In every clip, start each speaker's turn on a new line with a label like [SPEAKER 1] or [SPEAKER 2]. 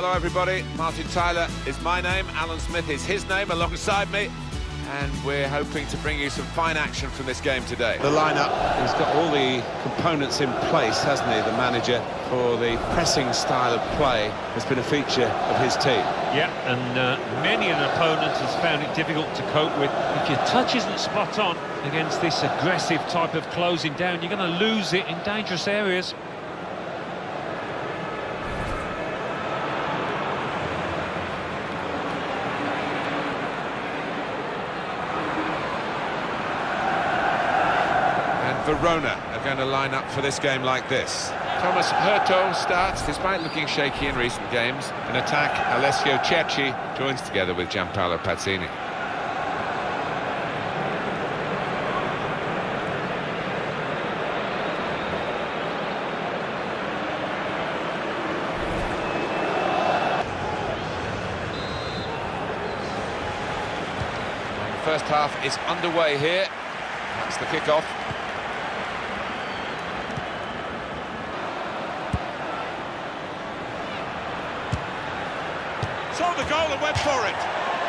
[SPEAKER 1] Hello, everybody. Martin Tyler is my name. Alan Smith is his name alongside me. And we're hoping to bring you some fine action from this game today.
[SPEAKER 2] The lineup, he's got all the components in place, hasn't he, the manager, for the pressing style of play has been a feature of his team.
[SPEAKER 3] Yeah, and uh, many an opponent has found it difficult to cope with. If your touch isn't spot on against this aggressive type of closing down, you're going to lose it in dangerous areas.
[SPEAKER 1] Verona are going to line up for this game like this. Thomas Heurtaux starts, despite looking shaky in recent games. In attack, Alessio Cerci joins together with Gianpaolo Pazzini. the first half is underway here. That's the kick-off.
[SPEAKER 2] Saw the goal and went for it.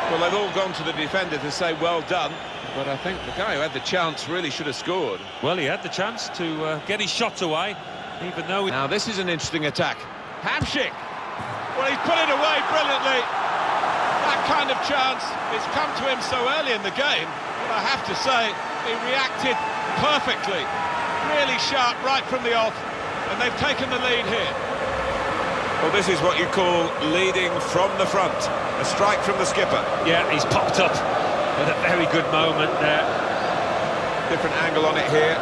[SPEAKER 2] Well, they've all gone to the defender to say well done, but I think the guy who had the chance really should have scored.
[SPEAKER 3] Well, he had the chance to uh, get his shot away, even though...
[SPEAKER 2] Now, this is an interesting attack. Hamsik! Well, he's put it away brilliantly. That kind of chance has come to him so early in the game, but I have to say, he reacted perfectly. Really sharp right from the off, and they've taken the lead here. Well, this is what you call leading from the front. A strike from the skipper.
[SPEAKER 3] Yeah, he's popped up at a very good moment there.
[SPEAKER 1] Different angle on it here.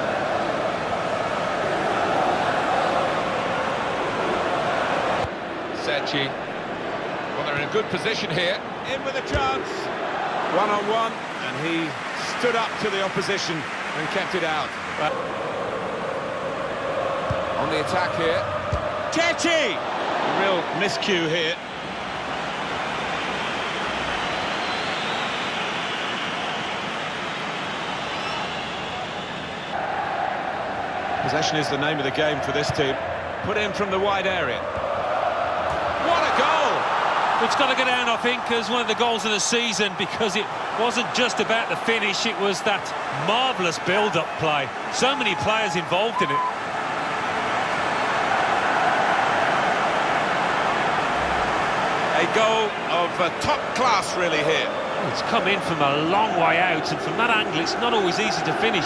[SPEAKER 1] Cerci. Well, they're in a good position here.
[SPEAKER 2] In with a chance. One-on-one, -on -one, and he stood up to the opposition and kept it out. But...
[SPEAKER 1] On the attack here.
[SPEAKER 2] Cerci! real miscue here. Possession is the name of the game for this team. Put in from the wide area. What a goal!
[SPEAKER 3] It's got to go down, I think, as one of the goals of the season because it wasn't just about the finish, it was that marvellous build-up play. So many players involved in it.
[SPEAKER 2] A goal of uh, top class, really, here.
[SPEAKER 3] It's come in from a long way out, and from that angle, it's not always easy to finish.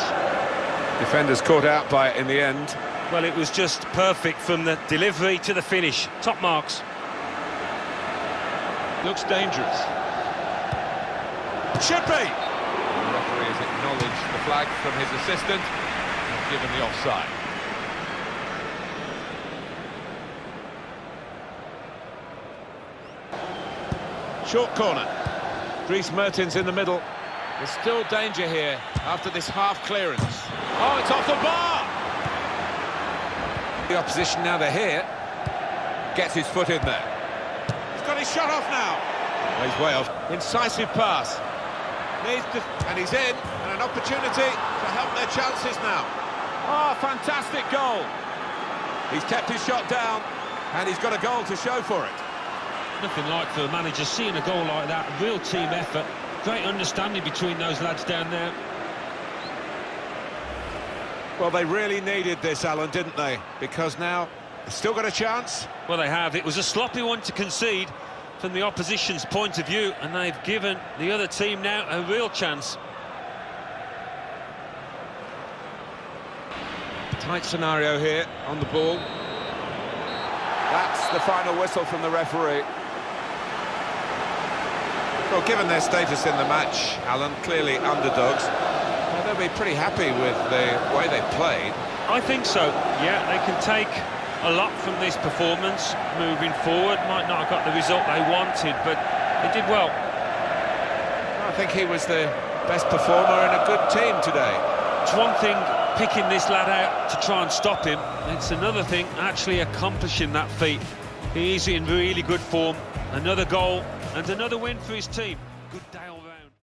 [SPEAKER 1] Defenders caught out by it in the end.
[SPEAKER 3] Well, it was just perfect from the delivery to the finish. Top marks.
[SPEAKER 2] Looks dangerous. Should be.
[SPEAKER 1] The referee has acknowledged the flag from his assistant and given the offside.
[SPEAKER 2] Short corner. Dries Mertens in the middle. There's still danger here after this half clearance. Oh, it's off the bar!
[SPEAKER 1] The opposition now they're here. Gets his foot in there.
[SPEAKER 2] He's got his shot off now. Oh, he's way off. Incisive pass. Needs to, and he's in, and an opportunity to help their chances now. Oh, fantastic goal. He's kept his shot down, and he's got a goal to show for it.
[SPEAKER 3] Nothing like for the manager seeing a goal like that. Real team effort. Great understanding between those lads down there.
[SPEAKER 2] Well, they really needed this, Alan, didn't they? Because now they've still got a chance.
[SPEAKER 3] Well, they have. It was a sloppy one to concede from the opposition's point of view, and they've given the other team now a real chance.
[SPEAKER 2] Tight scenario here on the ball. That's the final whistle from the referee. Well, given their status in the match, Alan, clearly underdogs, well, they'll be pretty happy with the way they played.
[SPEAKER 3] I think so, yeah, they can take a lot from this performance moving forward. Might not have got the result they wanted, but they did well.
[SPEAKER 2] I think he was the best performer in a good team today.
[SPEAKER 3] It's one thing picking this lad out to try and stop him. It's another thing actually accomplishing that feat. He's in really good form. Another goal and another win for his team. Good day.